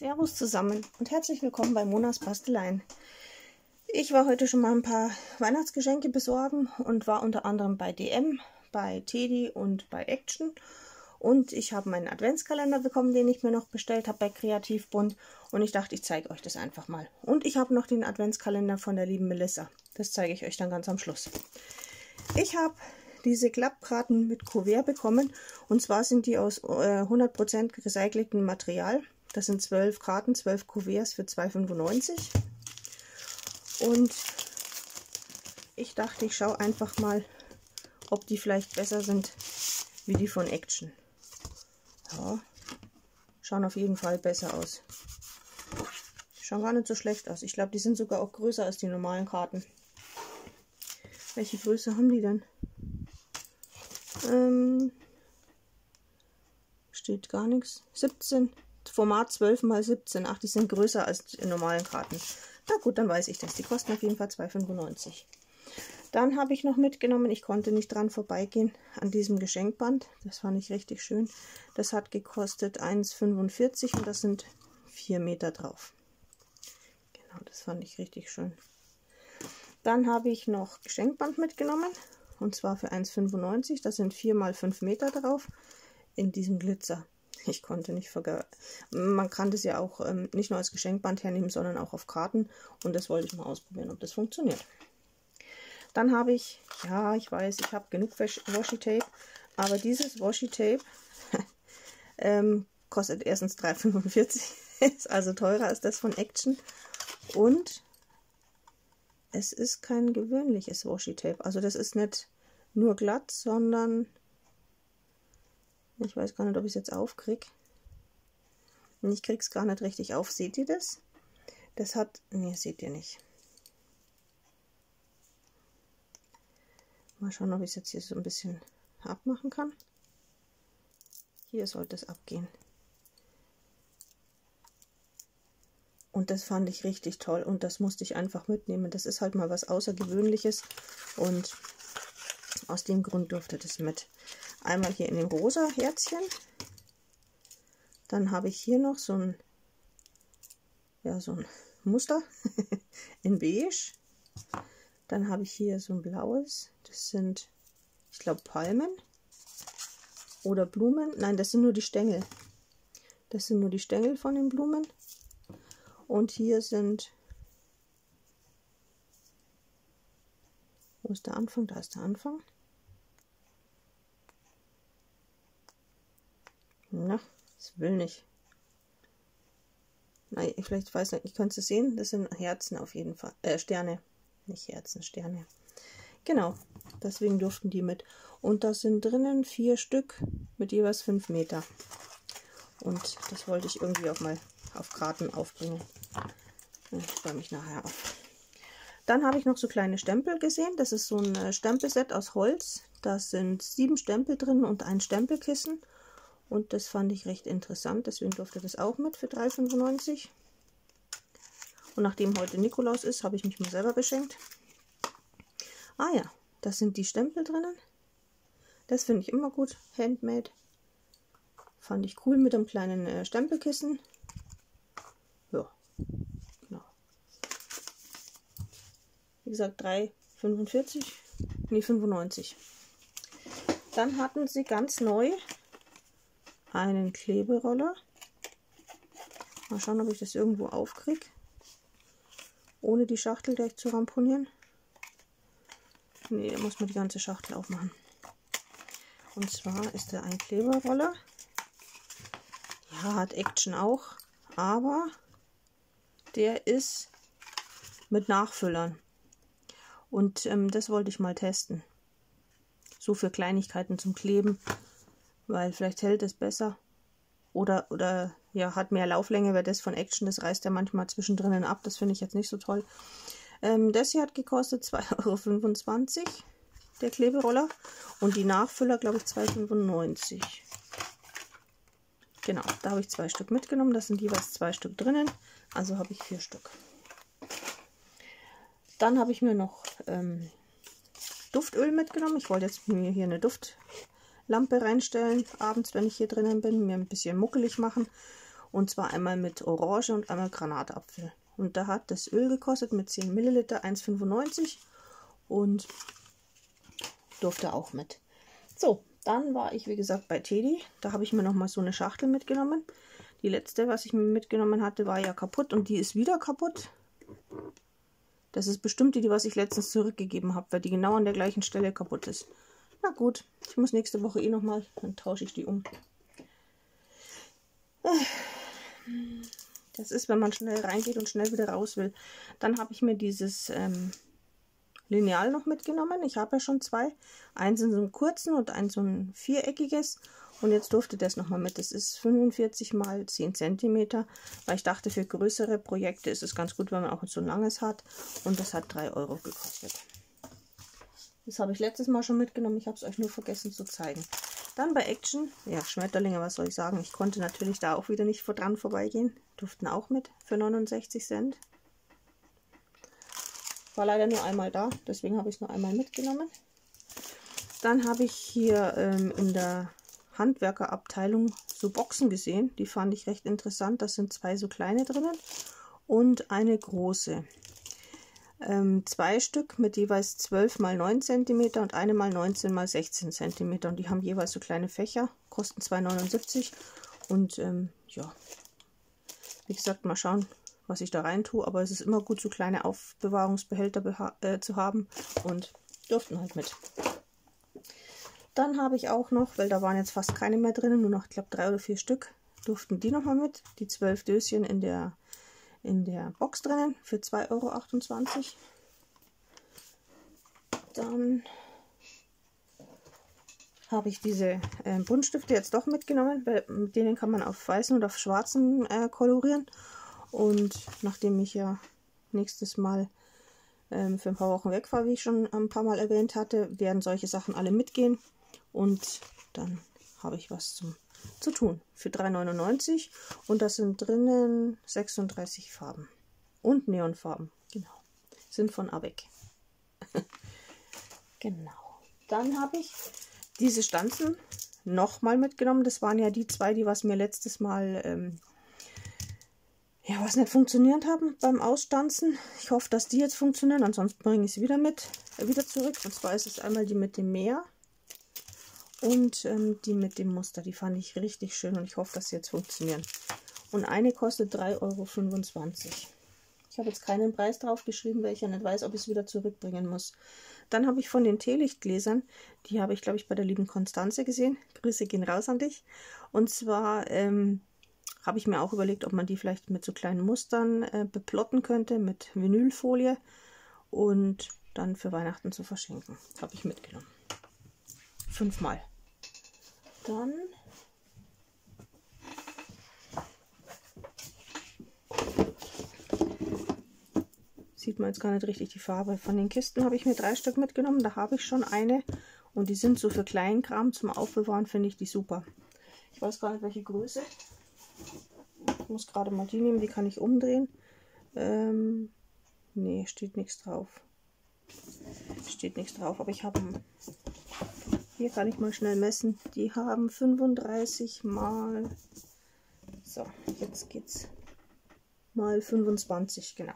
Servus zusammen und herzlich willkommen bei Monas Basteleien. Ich war heute schon mal ein paar Weihnachtsgeschenke besorgen und war unter anderem bei DM, bei Teddy und bei Action. Und ich habe meinen Adventskalender bekommen, den ich mir noch bestellt habe bei Kreativbund. Und ich dachte, ich zeige euch das einfach mal. Und ich habe noch den Adventskalender von der lieben Melissa. Das zeige ich euch dann ganz am Schluss. Ich habe diese Klappkarten mit Kuvert bekommen. Und zwar sind die aus äh, 100% recyceltem Material. Das sind 12 Karten, 12 Kuverts für 2,95. Und ich dachte, ich schaue einfach mal, ob die vielleicht besser sind wie die von Action. Ja, schauen auf jeden Fall besser aus. Schauen gar nicht so schlecht aus. Ich glaube, die sind sogar auch größer als die normalen Karten. Welche Größe haben die denn? Ähm, steht gar nichts. 17. Format 12 x 17. Ach, die sind größer als die normalen Karten. Na gut, dann weiß ich das. Die kosten auf jeden Fall 2,95. Dann habe ich noch mitgenommen, ich konnte nicht dran vorbeigehen, an diesem Geschenkband. Das fand ich richtig schön. Das hat gekostet 1,45 und das sind 4 Meter drauf. Genau, das fand ich richtig schön. Dann habe ich noch Geschenkband mitgenommen. Und zwar für 1,95. Da sind 4 mal 5 Meter drauf. In diesem Glitzer. Ich konnte nicht vergessen. Man kann das ja auch ähm, nicht nur als Geschenkband hernehmen, sondern auch auf Karten. Und das wollte ich mal ausprobieren, ob das funktioniert. Dann habe ich, ja, ich weiß, ich habe genug Washi Tape. Aber dieses Washi Tape ähm, kostet erstens 3,45. ist also teurer als das von Action. Und es ist kein gewöhnliches Washi Tape. Also das ist nicht nur glatt, sondern ich weiß gar nicht, ob ich es jetzt aufkriege. Ich kriege es gar nicht richtig auf. Seht ihr das? Das hat... Ne, seht ihr nicht. Mal schauen, ob ich es jetzt hier so ein bisschen abmachen kann. Hier sollte es abgehen. Und das fand ich richtig toll und das musste ich einfach mitnehmen. Das ist halt mal was Außergewöhnliches und aus dem Grund durfte das mit. Einmal hier in dem rosa Herzchen. Dann habe ich hier noch so ein, ja, so ein Muster in beige. Dann habe ich hier so ein blaues. Das sind, ich glaube, Palmen oder Blumen. Nein, das sind nur die Stängel. Das sind nur die Stängel von den Blumen. Und hier sind, wo ist der Anfang? Da ist der Anfang. Na, das will nicht. Nein, vielleicht weiß nicht, ich könnte es sehen. Das sind Herzen auf jeden Fall. Äh, Sterne. Nicht Herzen, Sterne. Genau, deswegen durften die mit. Und da sind drinnen vier Stück mit jeweils fünf Meter. Und das wollte ich irgendwie auch mal auf Karten aufbringen. Ich freue mich nachher auf. Dann habe ich noch so kleine Stempel gesehen. Das ist so ein äh, Stempelset aus Holz. Da sind sieben Stempel drin und ein Stempelkissen. Und das fand ich recht interessant. Deswegen durfte das auch mit für 3,95. Und nachdem heute Nikolaus ist, habe ich mich mal selber beschenkt. Ah ja, das sind die Stempel drinnen. Das finde ich immer gut. Handmade. Fand ich cool mit einem kleinen äh, Stempelkissen. Wie gesagt, 3,45. Nee, 95. Dann hatten sie ganz neu einen Kleberoller. Mal schauen, ob ich das irgendwo aufkriege. Ohne die Schachtel gleich zu ramponieren. Nee, da muss man die ganze Schachtel aufmachen. Und zwar ist da ein Kleberoller. Ja, hat Action auch. Aber der ist mit Nachfüllern. Und ähm, das wollte ich mal testen. So für Kleinigkeiten zum Kleben, weil vielleicht hält es besser. Oder, oder ja, hat mehr Lauflänge, weil das von Action, das reißt ja manchmal zwischendrin ab. Das finde ich jetzt nicht so toll. Ähm, das hier hat gekostet 2,25 Euro, der Kleberoller. Und die Nachfüller, glaube ich, 2,95 Euro. Genau, da habe ich zwei Stück mitgenommen. Das sind jeweils zwei Stück drinnen. Also habe ich vier Stück. Dann habe ich mir noch ähm, Duftöl mitgenommen. Ich wollte jetzt mir hier eine Duftlampe reinstellen, abends, wenn ich hier drinnen bin, mir ein bisschen muckelig machen. Und zwar einmal mit Orange und einmal Granatapfel. Und da hat das Öl gekostet mit 10 Milliliter 1,95 und durfte auch mit. So, dann war ich wie gesagt bei Teddy. Da habe ich mir noch mal so eine Schachtel mitgenommen. Die letzte, was ich mir mitgenommen hatte, war ja kaputt und die ist wieder kaputt. Das ist bestimmt die, was ich letztens zurückgegeben habe, weil die genau an der gleichen Stelle kaputt ist. Na gut, ich muss nächste Woche eh nochmal, dann tausche ich die um. Das ist, wenn man schnell reingeht und schnell wieder raus will. Dann habe ich mir dieses ähm, Lineal noch mitgenommen. Ich habe ja schon zwei. Eins in so einem kurzen und eins so ein viereckiges. Und jetzt durfte das nochmal mit. Das ist 45 mal 10 cm, weil ich dachte, für größere Projekte ist es ganz gut, wenn man auch so ein langes hat. Und das hat 3 Euro gekostet. Das habe ich letztes Mal schon mitgenommen. Ich habe es euch nur vergessen zu zeigen. Dann bei Action, ja, Schmetterlinge, was soll ich sagen? Ich konnte natürlich da auch wieder nicht dran vorbeigehen. Durften auch mit für 69 Cent. War leider nur einmal da, deswegen habe ich es nur einmal mitgenommen. Dann habe ich hier ähm, in der Handwerkerabteilung so Boxen gesehen. Die fand ich recht interessant. Das sind zwei so kleine drinnen und eine große. Ähm, zwei Stück mit jeweils 12 mal 9 cm und eine mal 19 mal 16 cm. Und die haben jeweils so kleine Fächer, kosten 2,79 und ähm, ja, wie gesagt, mal schauen, was ich da rein tue. Aber es ist immer gut, so kleine Aufbewahrungsbehälter äh, zu haben und durften halt mit. Dann habe ich auch noch, weil da waren jetzt fast keine mehr drin, nur noch, ich glaube, drei oder vier Stück, durften die nochmal mit. Die zwölf Döschen in der, in der Box drinnen für 2,28 Euro. Dann habe ich diese äh, Buntstifte jetzt doch mitgenommen, weil mit denen kann man auf weißen und auf schwarzen äh, kolorieren. Und nachdem ich ja nächstes Mal ähm, für ein paar Wochen wegfahre, wie ich schon ein paar Mal erwähnt hatte, werden solche Sachen alle mitgehen. Und dann habe ich was zum, zu tun. Für 3,99 und das sind drinnen 36 Farben. Und Neonfarben, genau. Sind von Avec. genau. Dann habe ich diese Stanzen nochmal mitgenommen. Das waren ja die zwei, die was mir letztes Mal ähm, ja, was nicht funktioniert haben beim Ausstanzen. Ich hoffe, dass die jetzt funktionieren. Ansonsten bringe ich sie wieder mit, äh, wieder zurück. Und zwar ist es einmal die mit dem Meer und ähm, die mit dem Muster. Die fand ich richtig schön und ich hoffe, dass sie jetzt funktionieren. Und eine kostet 3,25 Euro. Ich habe jetzt keinen Preis drauf geschrieben, weil ich ja nicht weiß, ob ich es wieder zurückbringen muss. Dann habe ich von den Teelichtgläsern, die habe ich, glaube ich, bei der lieben Konstanze gesehen. Grüße gehen raus an dich. Und zwar ähm, habe ich mir auch überlegt, ob man die vielleicht mit so kleinen Mustern äh, beplotten könnte, mit Vinylfolie und dann für Weihnachten zu verschenken. Habe ich mitgenommen. Fünfmal. Dann sieht man jetzt gar nicht richtig die Farbe. Von den Kisten habe ich mir drei Stück mitgenommen. Da habe ich schon eine. Und die sind so für Kleinkram zum Aufbewahren, finde ich die super. Ich weiß gar nicht, welche Größe. Ich muss gerade mal die nehmen, die kann ich umdrehen. Ähm, nee, steht nichts drauf. Steht nichts drauf, aber ich habe hier kann ich mal schnell messen. Die haben 35 mal so, jetzt geht's mal 25, genau.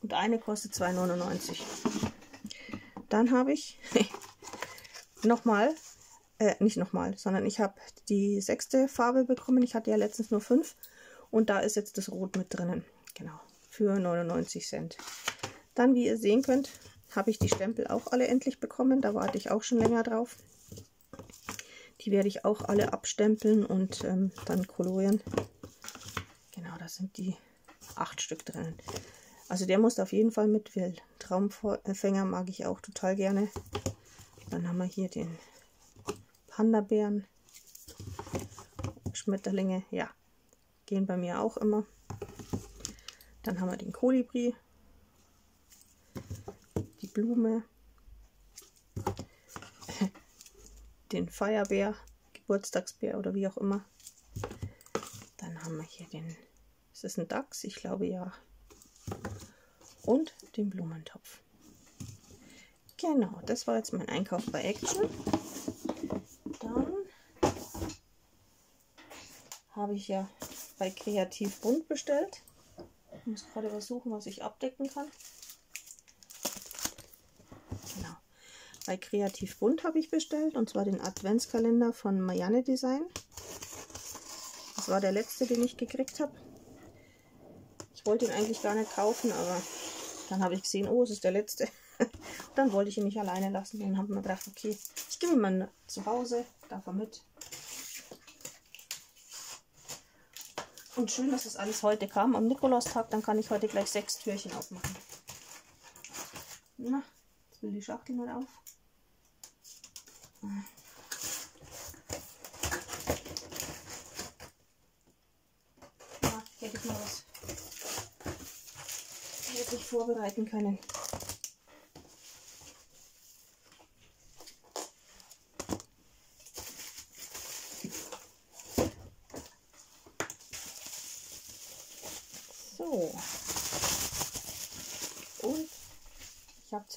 Und eine kostet 2,99. Dann habe ich nochmal, äh, nicht nochmal, sondern ich habe die sechste Farbe bekommen. Ich hatte ja letztens nur fünf. Und da ist jetzt das Rot mit drinnen. Genau, für 99 Cent. Dann, wie ihr sehen könnt, habe ich die Stempel auch alle endlich bekommen. Da warte ich auch schon länger drauf. Die werde ich auch alle abstempeln und ähm, dann kolorieren. Genau, da sind die acht Stück drin. Also der muss auf jeden Fall mit, weil Traumfänger mag ich auch total gerne. Dann haben wir hier den Panda-Bären. Schmetterlinge, ja, gehen bei mir auch immer. Dann haben wir den Kolibri, Blume, den Feierbär, Geburtstagsbär oder wie auch immer. Dann haben wir hier den, ist das ein Dachs? Ich glaube ja und den Blumentopf. Genau, das war jetzt mein Einkauf bei Action. Dann habe ich ja bei Kreativ Bunt bestellt. Ich muss gerade versuchen, was ich abdecken kann. Genau. Bei Kreativ Bunt habe ich bestellt und zwar den Adventskalender von Marianne Design. Das war der letzte, den ich gekriegt habe. Ich wollte ihn eigentlich gar nicht kaufen, aber dann habe ich gesehen, oh, es ist der letzte. dann wollte ich ihn nicht alleine lassen und habe mir gedacht, okay, ich gebe ihn mal zu Hause, darf er mit. Und schön, dass das alles heute kam am Nikolaustag. Dann kann ich heute gleich sechs Türchen aufmachen. Na, jetzt will die Schachtel mal auf. Ja, hätte ich mal was hätte ich vorbereiten können.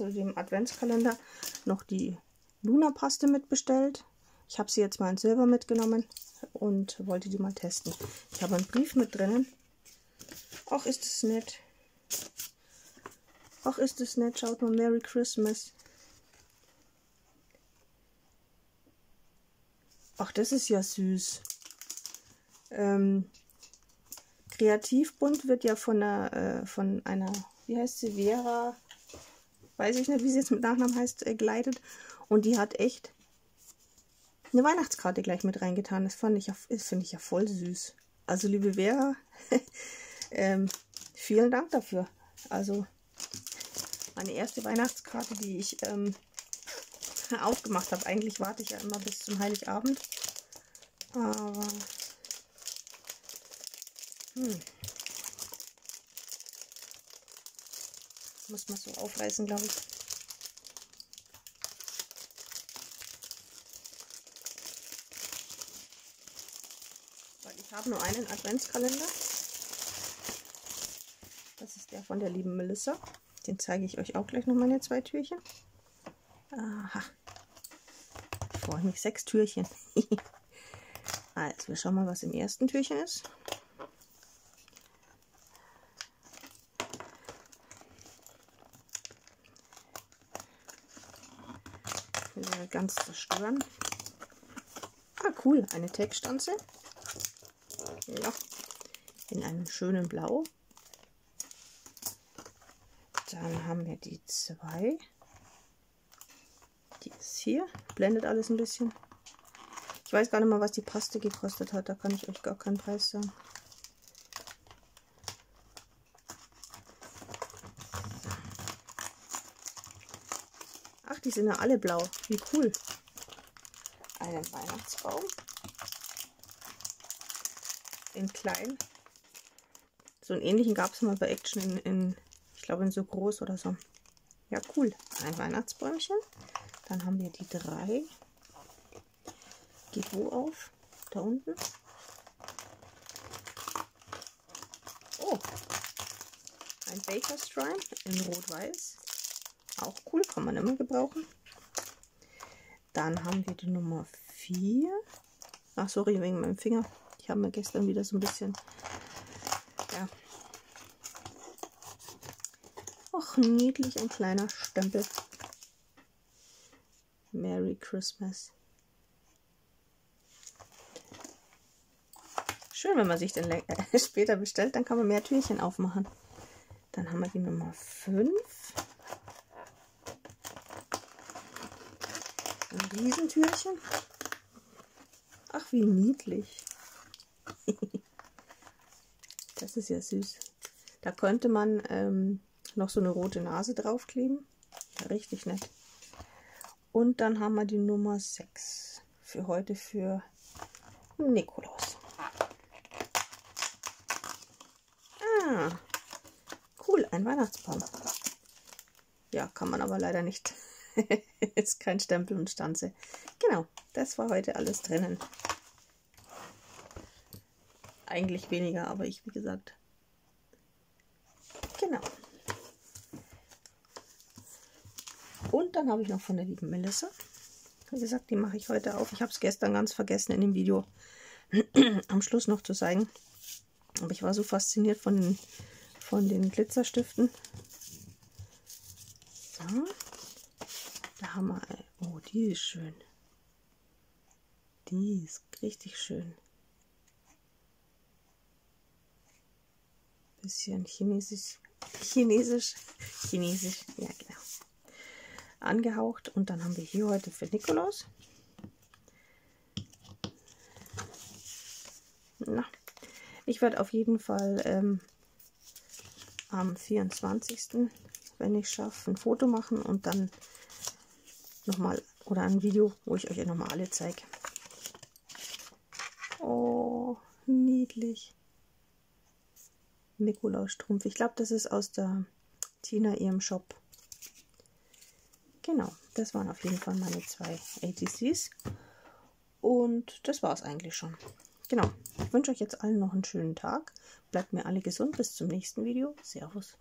zu dem Adventskalender noch die Luna-Paste mitbestellt. Ich habe sie jetzt mal in Silber mitgenommen und wollte die mal testen. Ich habe einen Brief mit drinnen. Ach, ist es nett. Ach, ist es nett. Schaut mal, Merry Christmas. Ach, das ist ja süß. Ähm, Kreativbund wird ja von einer, äh, von einer, wie heißt sie, Vera weiß ich nicht, wie sie jetzt mit Nachnamen heißt, äh, geleitet. Und die hat echt eine Weihnachtskarte gleich mit reingetan. Das fand ich ja, finde ich ja voll süß. Also liebe Vera, ähm, vielen Dank dafür. Also meine erste Weihnachtskarte, die ich ähm, aufgemacht habe. Eigentlich warte ich ja immer bis zum Heiligabend. Aber hm. Muss man so aufreißen, glaube ich. Weil ich habe nur einen Adventskalender. Das ist der von der lieben Melissa. Den zeige ich euch auch gleich noch meine zwei Türchen. Aha. Freue mich. Sechs Türchen. also, wir schauen mal, was im ersten Türchen ist. Ganz zerstören. Ah, cool. Eine Textstanze. Ja. In einem schönen Blau. Dann haben wir die zwei. Die ist hier. Blendet alles ein bisschen. Ich weiß gar nicht mal, was die Paste gekostet hat. Da kann ich euch gar keinen Preis sagen. Die sind ja alle blau. Wie cool. Einen Weihnachtsbaum. In klein. So einen ähnlichen gab es mal bei Action in, in ich glaube in so groß oder so. Ja, cool. Ein Weihnachtsbäumchen. Dann haben wir die drei. Geht wo auf? Da unten. Oh. Ein Baker Strime in Rot-Weiß. Auch cool, kann man immer gebrauchen. Dann haben wir die Nummer 4. Ach, sorry, wegen meinem Finger. Ich habe mir gestern wieder so ein bisschen... Ja. Ach, niedlich, ein kleiner Stempel. Merry Christmas. Schön, wenn man sich äh, später bestellt, dann kann man mehr Türchen aufmachen. Dann haben wir die Nummer 5. Riesentürchen. Ach, wie niedlich. das ist ja süß. Da könnte man ähm, noch so eine rote Nase draufkleben. Richtig nett. Und dann haben wir die Nummer 6 für heute für Nikolaus. Ah, cool, ein Weihnachtsbaum. Ja, kann man aber leider nicht ist kein Stempel und Stanze. Genau, das war heute alles drinnen. Eigentlich weniger, aber ich, wie gesagt. Genau. Und dann habe ich noch von der lieben Melissa. Wie gesagt, die mache ich heute auf. Ich habe es gestern ganz vergessen in dem Video am Schluss noch zu zeigen. Aber ich war so fasziniert von den, von den Glitzerstiften. So. Haben wir. Oh, die ist schön. Die ist richtig schön. Bisschen chinesisch. Chinesisch. Chinesisch. Ja, genau. Angehaucht. Und dann haben wir hier heute für Nikolaus. Na, ich werde auf jeden Fall ähm, am 24. wenn ich schaffe, ein Foto machen und dann nochmal oder ein Video, wo ich euch nochmal alle zeige. Oh, niedlich. Nikolaus-Strumpf. Ich glaube, das ist aus der Tina ihrem Shop. Genau, das waren auf jeden Fall meine zwei ATCs. Und das war es eigentlich schon. Genau, ich wünsche euch jetzt allen noch einen schönen Tag. Bleibt mir alle gesund. Bis zum nächsten Video. Servus.